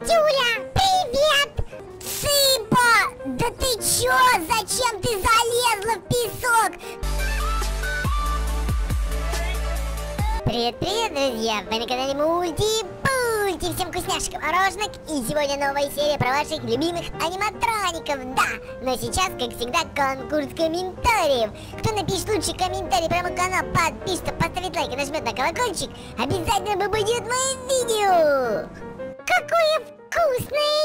Чистюля, привет! Цыпа! Да ты чё? Зачем ты залезла в песок? Привет-привет, друзья! Вы на канале Мульти Пульти! Всем вкусняшек мороженок! И сегодня новая серия про ваших любимых аниматроников, да! Но сейчас, как всегда, конкурс комментариев! Кто напишет лучший комментарий прямо канал, подпишется, поставит лайк и нажмет на колокольчик, обязательно попадет в мое видео! Какое вкусное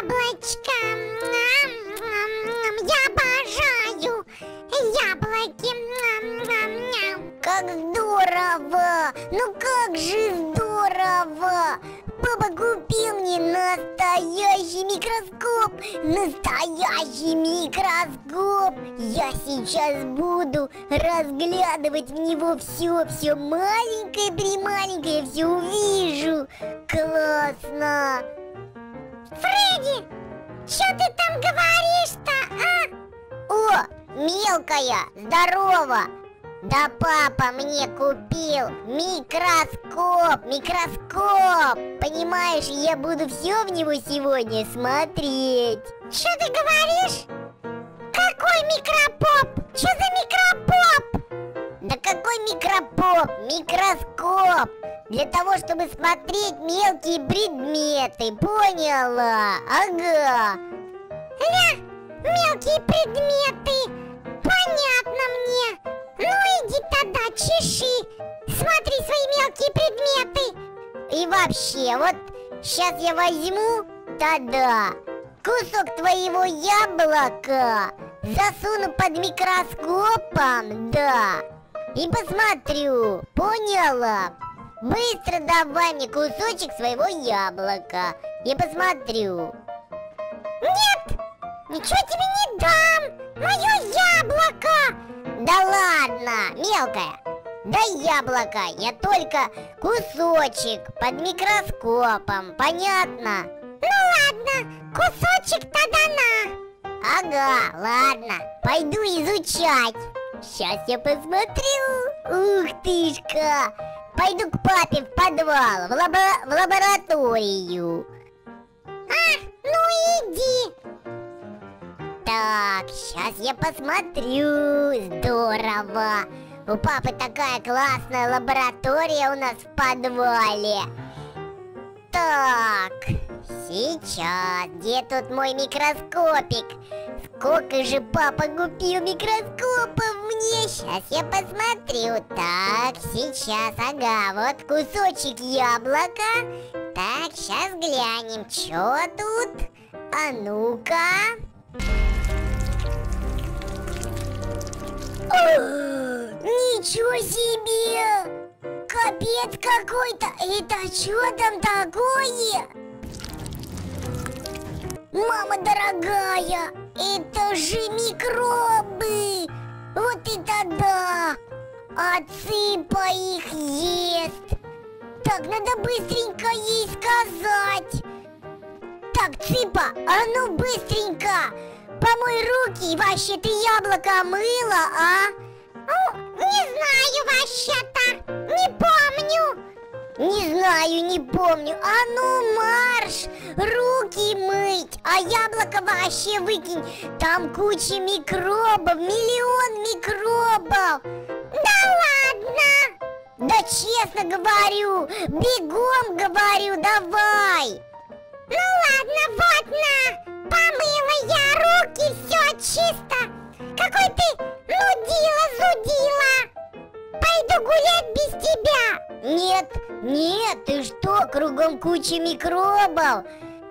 яблочко! Я обожаю яблоки! Как здорово! Ну как же здорово! Папа купил мне настоящий микроскоп! Настоящий микроскоп! Я сейчас буду разглядывать в него все, все маленькое, прималенькое, все увижу! Классно! Фредди, что ты там говоришь-то, а? О, мелкая, здорово! Да папа мне купил микроскоп, микроскоп. Понимаешь, я буду все в него сегодня смотреть. Что ты говоришь? Какой микропоп? Что за микропоп? Да какой микропоп? Микроскоп. Для того, чтобы смотреть мелкие предметы, поняла? Ага. Ля, мелкие предметы. Понятно мне. Ну иди тогда, чеши. Смотри свои мелкие предметы. И вообще, вот сейчас я возьму, да-да, кусок твоего яблока засуну под микроскопом, да, и посмотрю, поняла? Быстро давай мне кусочек своего яблока, я посмотрю. Нет, ничего тебе не дам, мое яблоко. Да ладно, мелкая. Дай яблоко, я только кусочек под микроскопом, понятно? Ну ладно, кусочек тогда на. Ага, ладно, пойду изучать. Сейчас я посмотрю. Ух тышка. Пойду к папе в подвал, в, лабо в лабораторию. А, ну иди. Так, сейчас я посмотрю. Здорово. У папы такая классная лаборатория у нас в подвале. Так, сейчас. Где тут мой микроскопик? Сколько же папа купил микроскопов мне? Сейчас я посмотрю. Так, сейчас, ага, вот кусочек яблока. Так, сейчас глянем, что тут? А ну-ка. Ничего себе! Капец какой-то! Это что там такое? Мама дорогая, это же микробы! Вот это да! А цыпа их ест! Так, надо быстренько ей сказать! Так, цыпа, а ну быстренько! Помой руки, вообще ты яблоко мыла, а? Ну, не знаю. Не знаю, не помню. А ну, марш, руки мыть, а яблоко вообще выкинь. Там куча микробов, миллион микробов. Да ладно. Да честно говорю, бегом говорю, давай. Ну ладно, вот на. Помыла я руки, все чисто. Какой ты нудила-зудила. Пойду гулять без тебя. Нет, нет, ты что, кругом куча микробов.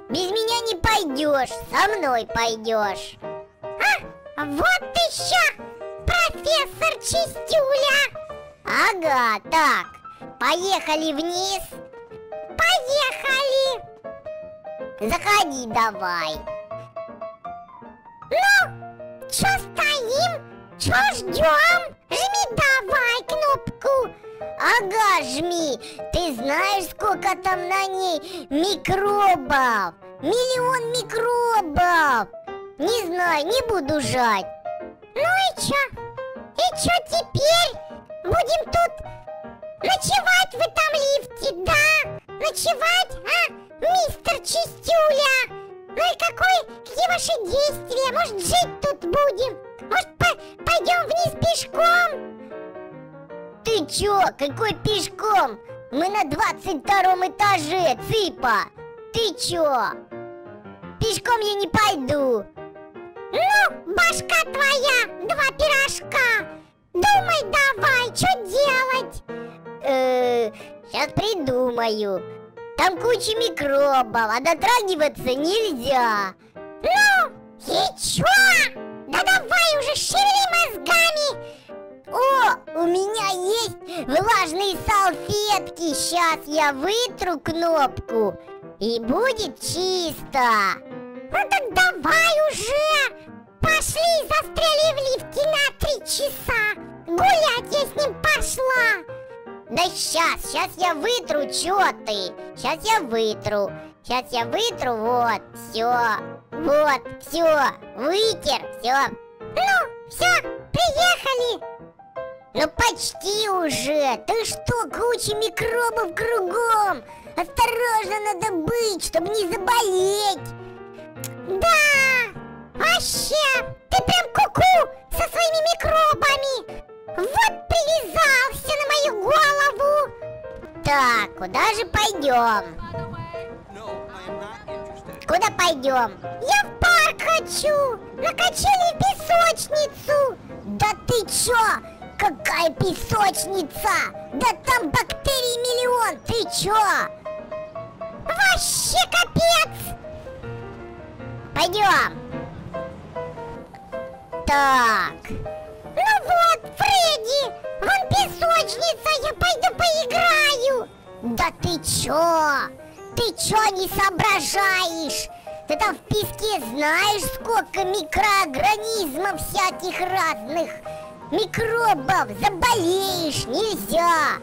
Без меня не пойдешь, со мной пойдешь. А, вот еще, профессор Чистюля. Ага, так, поехали вниз. Поехали. Заходи давай. Ну, чё стоим? Чё ждем? Жми давай. Ага, жми. Ты знаешь, сколько там на ней микробов? Миллион микробов. Не знаю, не буду жать. Ну и чё? И чё теперь? Будем тут ночевать в этом лифте, да? Ночевать, а? мистер Чистюля! Ну и какой, какие ваши действия? Может, жить тут будем? Может, по пойдем вниз пешком? Ты чё? Какой пешком? Мы на 22 этаже, Цыпа! Ты чё? Пешком я не пойду. Ну, башка твоя, два пирожка. Думай давай, что делать? Э, сейчас придумаю. Там куча микробов, а дотрагиваться нельзя. Ну, и чё? Да давай уже шевели мозгами. О, у меня есть влажные салфетки. Сейчас я вытру кнопку и будет чисто. Ну так давай уже. Пошли, застряли в лифте на три часа. Гулять я с ним пошла. Да сейчас, сейчас я вытру, чё ты? Сейчас я вытру. Сейчас я вытру, вот, все. Вот, все, вытер, все. Ну, все, приехали. Ну почти уже. Ты что, куча микробов кругом. Осторожно надо быть, чтобы не заболеть. Да, вообще, ты прям куку -ку со своими микробами. Вот привязался на мою голову. Так, куда же пойдем? Куда пойдем? Я в парк хочу! На качели песочницу! Да ты чё? Какая песочница? Да там бактерий миллион! Ты чё? Вообще капец! Пойдем! Так. Ну вот, Фредди! Вон песочница! Я пойду поиграю! Да ты чё? Ты чё не соображаешь? Ты там в песке знаешь, сколько микроорганизмов всяких разных? Микробов, заболеешь, нельзя!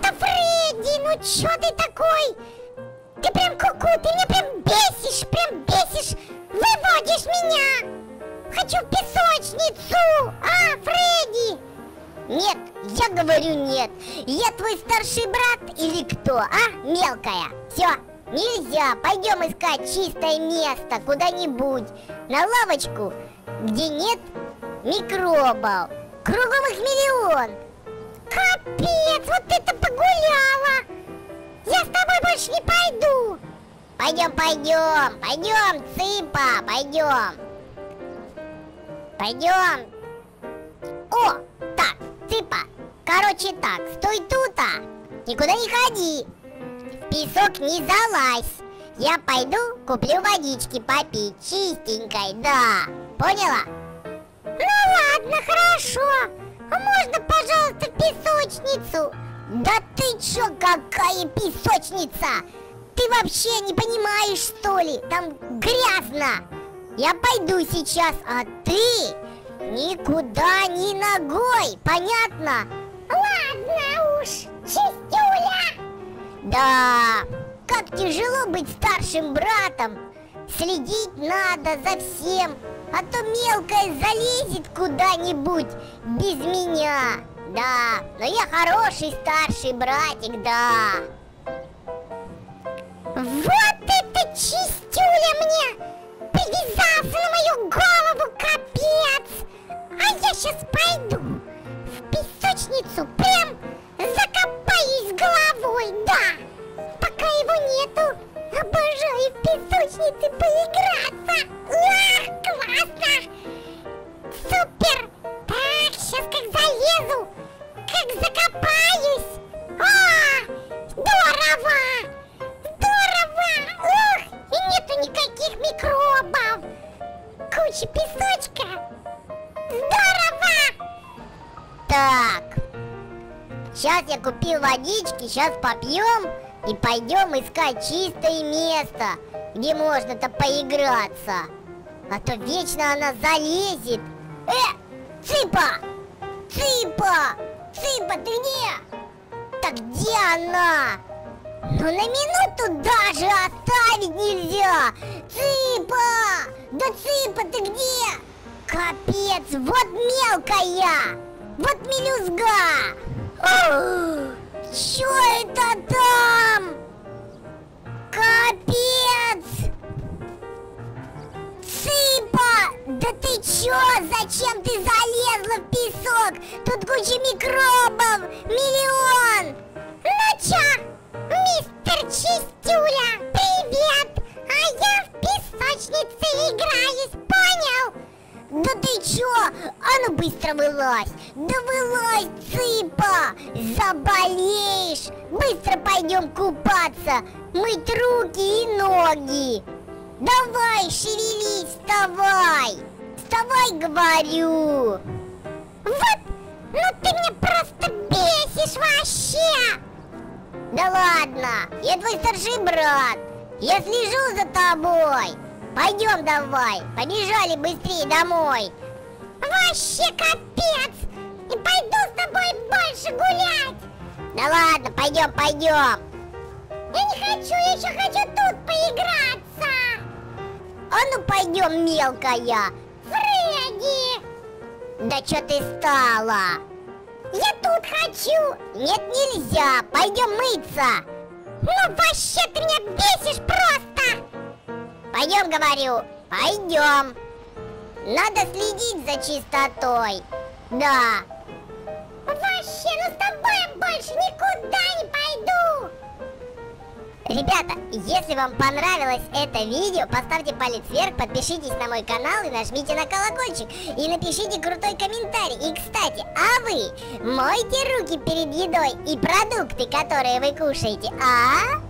Да, Фредди, ну чё ты такой? Ты прям куку, -ку, ты меня прям бесишь, прям бесишь, выводишь меня! Хочу в песочницу! А, Фредди! Нет, я говорю нет. Я твой старший брат или кто, а, мелкая? Все, нельзя. Пойдем искать чистое место куда-нибудь. На лавочку, где нет микробов. Кругом их миллион. Капец, вот это погуляла. Я с тобой больше не пойду. Пойдем, пойдем, пойдем, Цыпа, пойдем. Пойдем. О, так, Цыпа, короче так, стой тут, а, никуда не ходи песок не залазь. Я пойду куплю водички попить, чистенькой, да. Поняла? Ну ладно, хорошо. А можно, пожалуйста, песочницу? Да ты чё, какая песочница? Ты вообще не понимаешь, что ли? Там грязно. Я пойду сейчас, а ты никуда ни ногой, понятно? Ладно уж, чистюля. Да, как тяжело быть старшим братом. Следить надо за всем, а то мелкая залезет куда-нибудь без меня. Да, но я хороший старший братик, да. Вот это чистюля мне как закопаюсь! А, здорово! Здорово! Ух, и нету никаких микробов! Куча песочка! Здорово! Так, Сейчас я купил водички, сейчас попьем и пойдем искать чистое место, где можно-то поиграться. А то вечно она залезет. Э, Цыпа! Цыпа! Цыпа, ты где? Так где она? Ну на минуту даже оставить нельзя! Цыпа! Да Цыпа, ты где? Капец, вот мелкая! Вот мелюзга! О, чё это там? Капец! Цыпа! Да ты чё? Зачем ты залезла как? Миллион! Ну чё, мистер Чистюля, привет! А я в песочнице играюсь, понял? Да ты чё? А ну быстро вылазь! Да вылазь, цыпа! Заболеешь! Быстро пойдем купаться, мыть руки и ноги! Давай, шевелись, вставай! Вставай, говорю! Вот, ты мне просто бесишь вообще! Да ладно, я твой старший брат. Я слежу за тобой. Пойдем давай, побежали быстрее домой. Вообще капец! И пойду с тобой больше гулять. Да ладно, пойдем, пойдем. Я не хочу, я еще хочу тут поиграться. А ну пойдем, мелкая. Фредди! Да что ты стала? Я тут хочу. Нет, нельзя. Пойдем мыться. Ну вообще ты меня бесишь просто. Пойдем, говорю. Пойдем. Надо следить за чистотой. Да. Ребята, если вам понравилось это видео, поставьте палец вверх, подпишитесь на мой канал и нажмите на колокольчик. И напишите крутой комментарий. И, кстати, а вы мойте руки перед едой и продукты, которые вы кушаете, а?